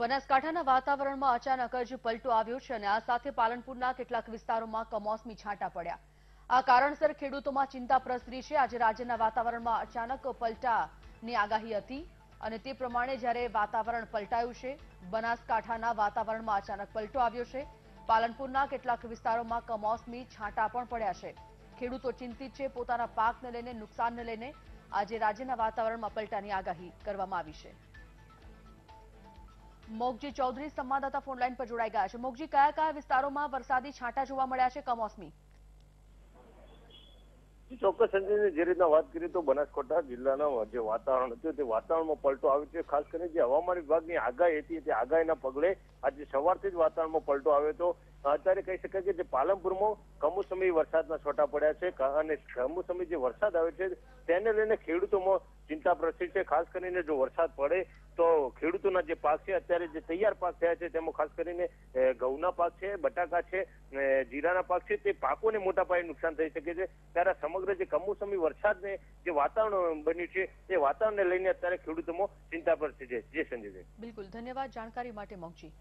બનાસકાંઠાના વાતાવરણમાં અચાનક જ પલટો આવ્યો છે અને આ સાથે પાલનપુરના કેટલાક વિસ્તારોમાં કમોસમી છાંટા પડ્યા. આ કારણસર ખેડૂતોમાં ચિંતા પ્રસરી છે. આજે રાજ્યના વાતાવરણમાં અચાનક પલટાની આગાહી હતી અને તે પ્રમાણે જ્યારે વાતાવરણ પલટાયું છે, બનાસકાંઠાના વાતાવરણમાં અચાનક પલટો આવ્યો છે. પાલનપુરના કેટલાક વિસ્તારોમાં કમોસમી છાંટા પણ પડ્યા છે. ખેડૂતો ચિંતિત છે. પોતાના પાકને લઈને, નુકસાનને લઈને આજે રાજ્યના વાતાવરણમાં પલટાની આગાહી કરવામાં આવી છે. મોગજી ચૌધરી સંવાદદાતા ફોનલાઈન પર જોડાઈ ગયા છે. મોગજી, કયા કયા વિસ્તારોમાં વરસાદી છાંટા જોવા મળ્યા છે કમોસમી? ચોક્કસ સંજયને જે રીતના વાત કરીએ તો બનાસકાંઠા જિલ્લાના જે વાતાવરણ હતું તે વાતાવરણમાં પલટો આવ્યો છે. ખાસ કરીને જે હવામાન વિભાગની આગાહી હતી તે આગાહીના પગલે આજે સવારથી જ વાતાવરણમાં પલટો આવ્યો હતો. અત્યારે કહી શકાય કે જે પાલનપુરમાં કમોસમી વરસાદના છોટા પડ્યા છે અને કમોસમી જે વરસાદ આવે છે, તેને લઈને ખેડૂતોમાં ચિંતા પ્રસરી છે. ખાસ કરીને જો વરસાદ પડે તો ખેડૂતોના જે પાક છે, અત્યારે જે તૈયાર પાક થયા છે, તેમાં ખાસ કરીને ઘઉંના પાક છે, બટાકા છે જીરાના પાક છે, તે પાકોને મોટા પાયે નુકસાન થઈ શકે છે. ત્યારે સમગ્ર જે કમોસમી વરસાદને જે વાતાવરણ બન્યું છે તે વાતાવરણને લઈને અત્યારે ખેડૂતોમાં ચિંતા પ્રસરી છે. જે સંજયભાઈ બિલકુલ. ધન્યવાદ. જાણકારી માટે મોગજી